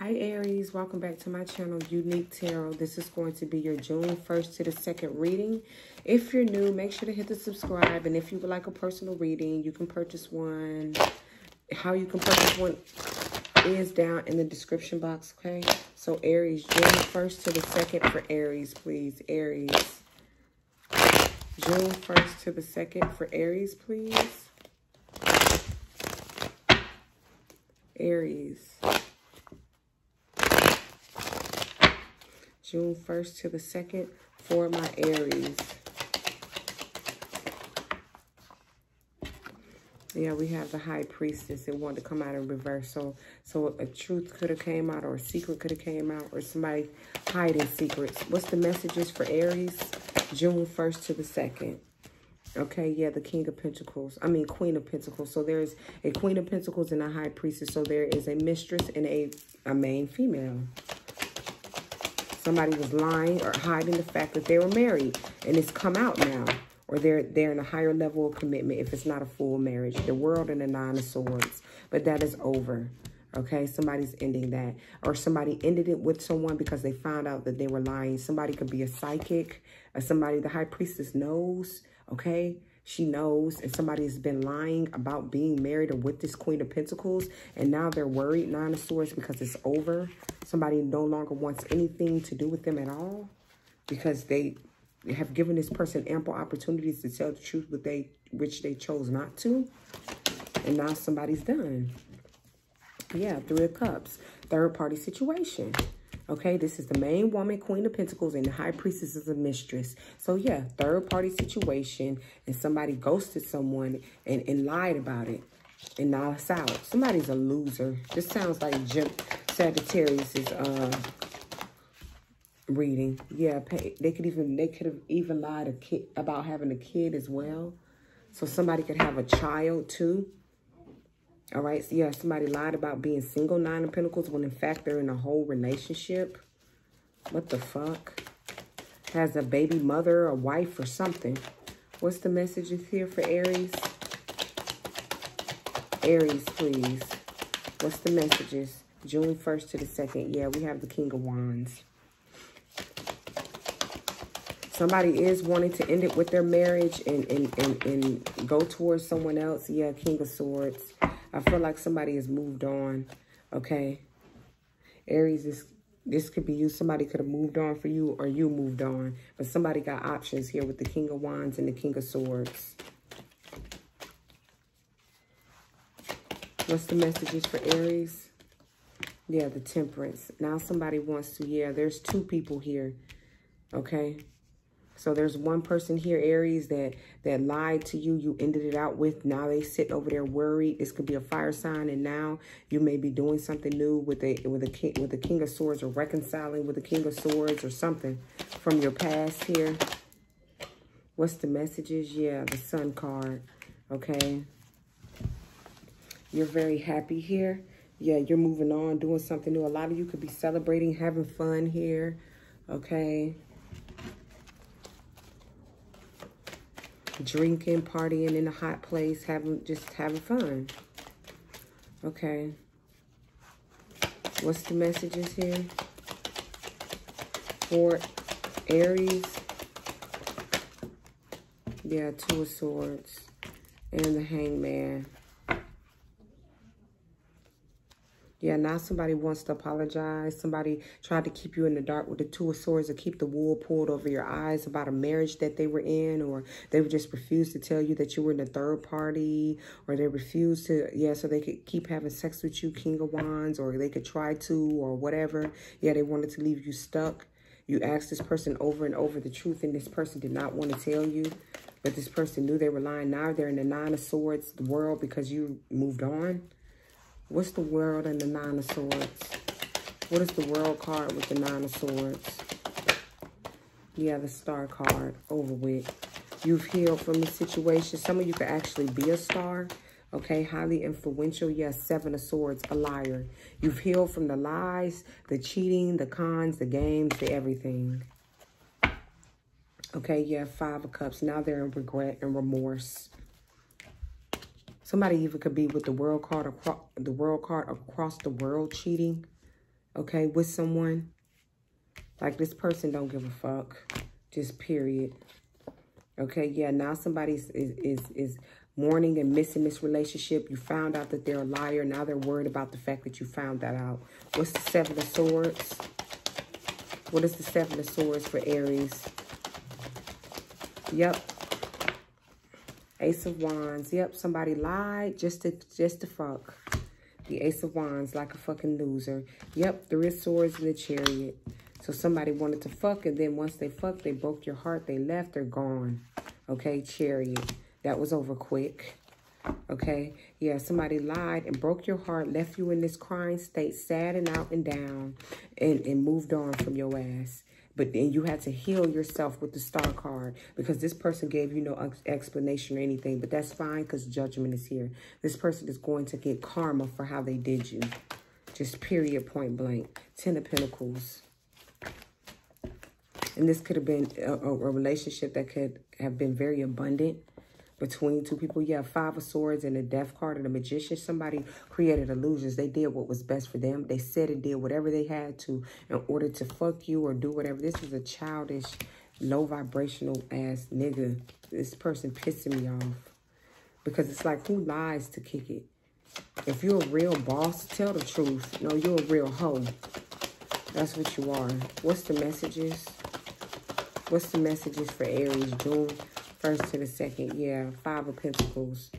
Hi Aries, welcome back to my channel, Unique Tarot. This is going to be your June 1st to the 2nd reading. If you're new, make sure to hit the subscribe. And if you would like a personal reading, you can purchase one. How you can purchase one is down in the description box, okay? So Aries, June 1st to the 2nd for Aries, please. Aries. June 1st to the 2nd for Aries, please. Aries. June 1st to the 2nd for my Aries. Yeah, we have the High Priestess. It wanted to come out in reverse. So, so a truth could have came out or a secret could have came out or somebody hiding secrets. What's the messages for Aries? June 1st to the 2nd. Okay, yeah, the King of Pentacles. I mean, Queen of Pentacles. So there's a Queen of Pentacles and a High Priestess. So there is a mistress and a, a main female. Somebody was lying or hiding the fact that they were married. And it's come out now. Or they're, they're in a higher level of commitment if it's not a full marriage. The world and the nine of swords. But that is over. Okay, somebody's ending that. Or somebody ended it with someone because they found out that they were lying. Somebody could be a psychic. Or somebody, the high priestess knows. Okay, she knows and somebody has been lying about being married or with this queen of pentacles and now they're worried nine of swords because it's over somebody no longer wants anything to do with them at all because they have given this person ample opportunities to tell the truth but they which they chose not to and now somebody's done yeah three of cups third party situation Okay, this is the main woman, Queen of Pentacles, and the High Priestess is a mistress. So, yeah, third-party situation, and somebody ghosted someone and, and lied about it. And now it's out. Somebody's a loser. This sounds like Sagittarius is uh, reading. Yeah, they could even they could have even lied a kid, about having a kid as well. So somebody could have a child too. All right, so yeah, somebody lied about being single, Nine of Pentacles, when in fact they're in a whole relationship. What the fuck? Has a baby mother, a wife, or something. What's the messages here for Aries? Aries, please. What's the messages? June 1st to the 2nd. Yeah, we have the King of Wands. Somebody is wanting to end it with their marriage and, and, and, and go towards someone else. Yeah, King of Swords. I feel like somebody has moved on, okay? Aries, this, this could be you. Somebody could have moved on for you or you moved on. But somebody got options here with the King of Wands and the King of Swords. What's the messages for Aries? Yeah, the Temperance. Now somebody wants to, yeah, there's two people here, okay? So there's one person here, Aries, that that lied to you. You ended it out with. Now they sitting over there worried. This could be a fire sign, and now you may be doing something new with a with a king with the King of Swords, or reconciling with the King of Swords, or something from your past here. What's the messages? Yeah, the Sun card. Okay. You're very happy here. Yeah, you're moving on, doing something new. A lot of you could be celebrating, having fun here. Okay. drinking, partying in a hot place, having just having fun. Okay. What's the messages here? For Aries. Yeah, Two of Swords. And the Hangman. Yeah, now somebody wants to apologize. Somebody tried to keep you in the dark with the Two of Swords or keep the wool pulled over your eyes about a marriage that they were in or they just refuse to tell you that you were in a third party or they refused to, yeah, so they could keep having sex with you, King of Wands, or they could try to or whatever. Yeah, they wanted to leave you stuck. You asked this person over and over the truth and this person did not want to tell you. But this person knew they were lying. Now they're in the Nine of Swords world because you moved on. What's the world and the nine of swords? What is the world card with the nine of swords? Yeah, the star card over with. You've healed from the situation. Some of you could actually be a star. Okay, highly influential. Yes, seven of swords, a liar. You've healed from the lies, the cheating, the cons, the games, the everything. Okay, you have five of cups. Now they're in regret and remorse. Somebody even could be with the world card across the world card across the world cheating. okay, with someone. Like this person don't give a fuck. Just period. Okay, yeah, now somebody is, is, is mourning and missing this relationship. You found out that they're a liar. Now they're worried about the fact that you found that out. What's the Seven of Swords? What is the Seven of Swords for Aries? Yep. Ace of Wands. Yep, somebody lied just to just to fuck. The Ace of Wands, like a fucking loser. Yep, of Swords in the Chariot. So somebody wanted to fuck, and then once they fucked, they broke your heart, they left, they're gone. Okay, Chariot. That was over quick. Okay, yeah, somebody lied and broke your heart, left you in this crying state, sad and out and down, and, and moved on from your ass. But then you had to heal yourself with the star card because this person gave you no explanation or anything. But that's fine because judgment is here. This person is going to get karma for how they did you. Just period, point blank. Ten of Pentacles. And this could have been a, a relationship that could have been very abundant between two people. You have five of swords and the death card and the magician. Somebody created illusions. They did what was best for them. They said and did whatever they had to in order to fuck you or do whatever. This is a childish, low vibrational ass nigga. This person pissing me off. Because it's like, who lies to kick it? If you're a real boss, tell the truth. No, you're a real hoe. That's what you are. What's the messages? What's the messages for Aries, June first to the second. Yeah, five of pentacles.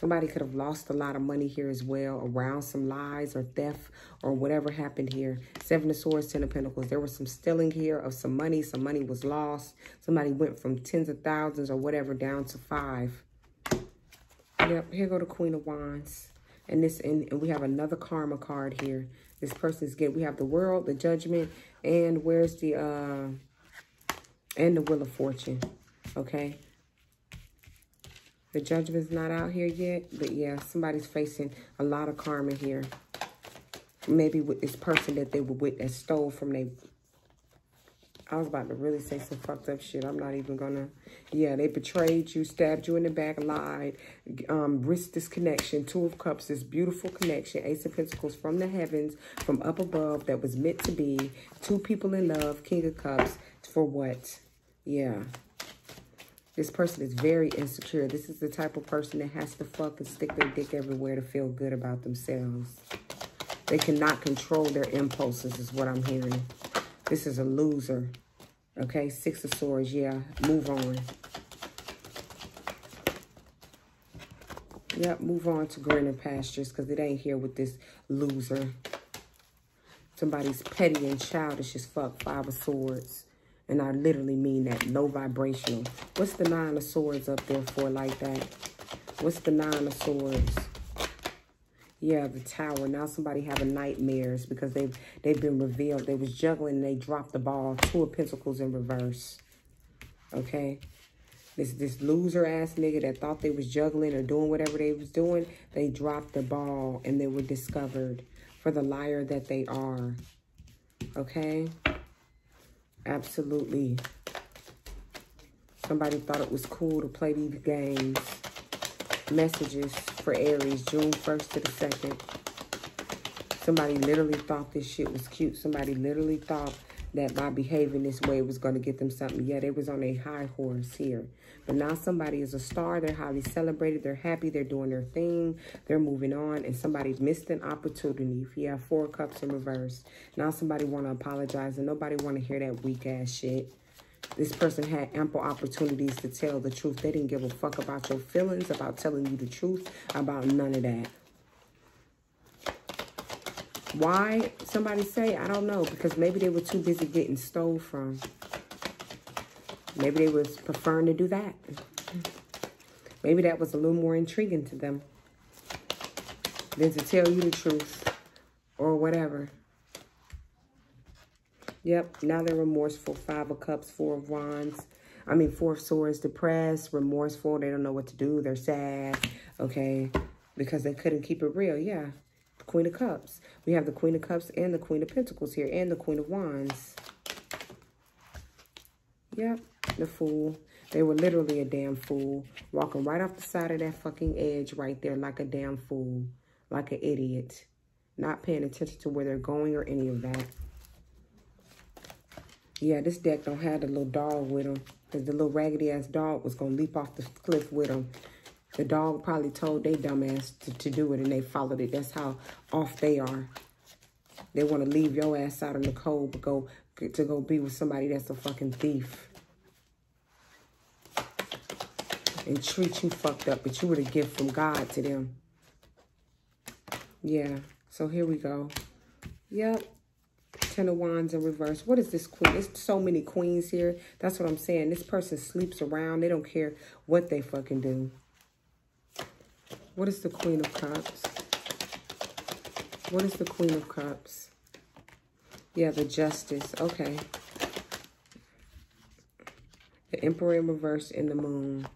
Somebody could have lost a lot of money here as well around some lies or theft or whatever happened here. Seven of Swords, Ten of Pentacles. There was some stealing here of some money. Some money was lost. Somebody went from tens of thousands or whatever down to five. Yep, here go the Queen of Wands. And this, and, and we have another karma card here. This person's get. We have the world, the judgment, and where's the uh and the Wheel of Fortune okay? The judgment's not out here yet, but yeah, somebody's facing a lot of karma here. Maybe with this person that they were with that stole from their... I was about to really say some fucked up shit. I'm not even gonna... Yeah, they betrayed you, stabbed you in the back, lied, um, risked this connection. Two of Cups, this beautiful connection. Ace of Pentacles from the heavens, from up above, that was meant to be. Two people in love, King of Cups. For what? Yeah. This person is very insecure. This is the type of person that has to fuck and stick their dick everywhere to feel good about themselves. They cannot control their impulses is what I'm hearing. This is a loser. Okay, Six of Swords. Yeah, move on. Yep, move on to greener pastures because it ain't here with this loser. Somebody's petty and childish as fuck. Five of Swords. And I literally mean that low vibrational. What's the nine of swords up there for like that? What's the nine of swords? Yeah, the tower. Now somebody having nightmares because they've they've been revealed. They was juggling and they dropped the ball. Two of pentacles in reverse. Okay. This this loser ass nigga that thought they was juggling or doing whatever they was doing, they dropped the ball and they were discovered for the liar that they are. Okay. Absolutely. Somebody thought it was cool to play these games. Messages for Aries, June 1st to the 2nd. Somebody literally thought this shit was cute. Somebody literally thought that by behaving this way was going to get them something. Yeah, they was on a high horse here. But now somebody is a star. They're highly celebrated. They're happy. They're doing their thing. They're moving on. And somebody missed an opportunity. If you have four cups in reverse. Now somebody want to apologize. And nobody want to hear that weak ass shit. This person had ample opportunities to tell the truth. They didn't give a fuck about your feelings, about telling you the truth, about none of that. Why? Somebody say, I don't know. Because maybe they were too busy getting stole from. Maybe they was preferring to do that. Maybe that was a little more intriguing to them than to tell you the truth or whatever. Yep, now they're remorseful. Five of Cups, Four of Wands. I mean, Four of Swords, depressed, remorseful. They don't know what to do. They're sad, okay, because they couldn't keep it real. Yeah, Queen of Cups. We have the Queen of Cups and the Queen of Pentacles here and the Queen of Wands. Yep, the Fool. They were literally a damn fool. Walking right off the side of that fucking edge right there like a damn fool. Like an idiot. Not paying attention to where they're going or any of that. Yeah, this deck don't have the little dog with them. Because the little raggedy-ass dog was going to leap off the cliff with them. The dog probably told they dumbass to, to do it, and they followed it. That's how off they are. They want to leave your ass out in the cold, but go to go be with somebody that's a fucking thief. And treat you fucked up, but you were a gift from God to them. Yeah, so here we go. Yep. Ten of Wands in reverse. What is this queen? There's so many queens here. That's what I'm saying. This person sleeps around. They don't care what they fucking do. What is the Queen of Cups? What is the Queen of Cups? Yeah, the Justice. Okay. The Emperor in reverse in the Moon.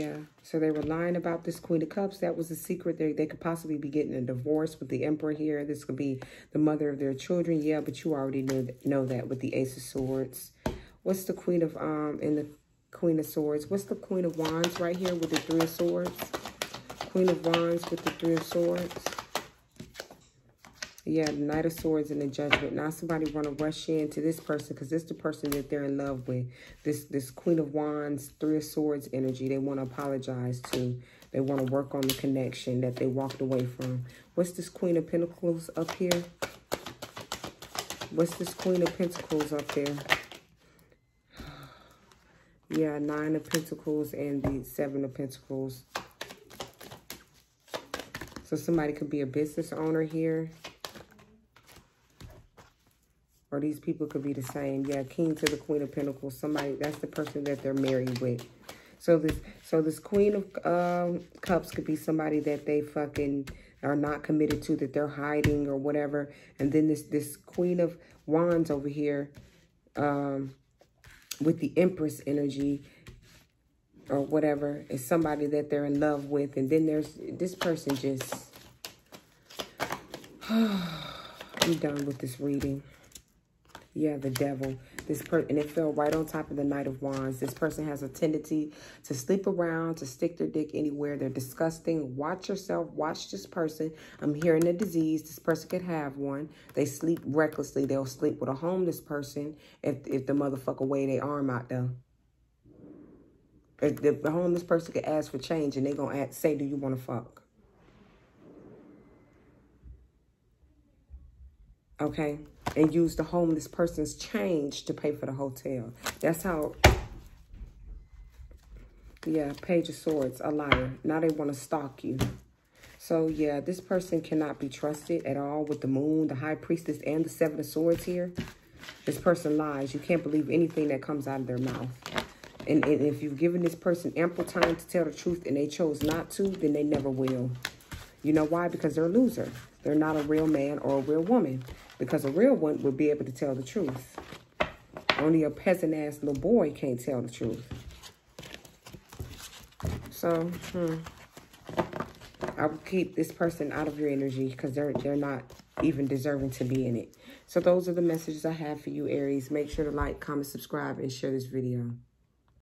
Yeah, so they were lying about this Queen of Cups. That was a secret. They, they could possibly be getting a divorce with the Emperor here. This could be the mother of their children. Yeah, but you already know, know that with the Ace of Swords. What's the Queen of, um, in the Queen of Swords? What's the Queen of Wands right here with the Three of Swords? Queen of Wands with the Three of Swords. Yeah, the Knight of Swords and the Judgment. Now somebody want to rush into this person because this is the person that they're in love with. This this Queen of Wands, Three of Swords energy. They want to apologize to. They want to work on the connection that they walked away from. What's this Queen of Pentacles up here? What's this Queen of Pentacles up there? yeah, Nine of Pentacles and the Seven of Pentacles. So somebody could be a business owner here. Or these people could be the same. Yeah, king to the queen of pentacles. Somebody, that's the person that they're married with. So this so this queen of um, cups could be somebody that they fucking are not committed to, that they're hiding or whatever. And then this, this queen of wands over here um, with the empress energy or whatever is somebody that they're in love with. And then there's this person just... I'm done with this reading. Yeah, the devil. This per and it fell right on top of the Knight of Wands. This person has a tendency to sleep around, to stick their dick anywhere. They're disgusting. Watch yourself. Watch this person. I'm hearing a disease. This person could have one. They sleep recklessly. They'll sleep with a homeless person if, if the motherfucker weigh their arm out there. If the homeless person could ask for change and they're going to say, do you want to fuck? Okay? And use the homeless person's change to pay for the hotel. That's how, yeah, Page of Swords, a liar. Now they want to stalk you. So, yeah, this person cannot be trusted at all with the moon, the high priestess, and the seven of swords here. This person lies. You can't believe anything that comes out of their mouth. And, and if you've given this person ample time to tell the truth and they chose not to, then they never will. You know why? Because they're a loser. They're not a real man or a real woman. Because a real one would be able to tell the truth. Only a peasant-ass little boy can't tell the truth. So, hmm. I would keep this person out of your energy because they're, they're not even deserving to be in it. So those are the messages I have for you, Aries. Make sure to like, comment, subscribe, and share this video.